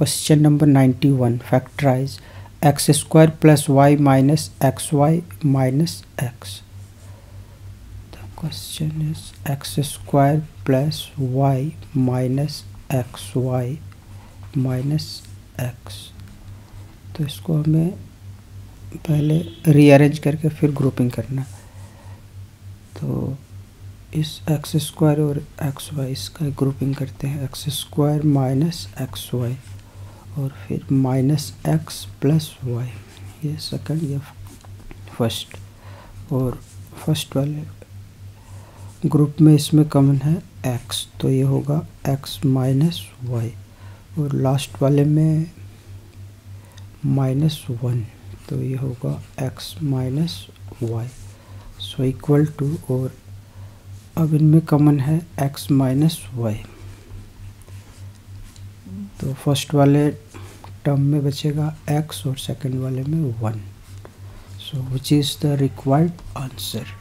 Question number ninety one factorize x square plus y minus x y minus x question is x square plus y minus x y minus x तो इसको हमें पहले rearrange करके फिर grouping करना। तो इस एक्स स्क्वायर और एक्स वाई इसका ग्रुपिंग करते हैं। X square minus x y और फिर माइनस एक्स प्लस वाई, ये सेकंड या फ़र्स्ट और फ़र्स्ट वाले ग्रुप में इसमें कॉमन है एक्स तो ये होगा एक्स माइनस वाई और लास्ट वाले में माइनस वन तो ये होगा x minus y so equal to और अब इनमें कॉमन है एक्स माइनस वाई तो फ़र्स्ट वाले टर्म में बचेगा एक्स और सेकंड वाले में one so which is the required answer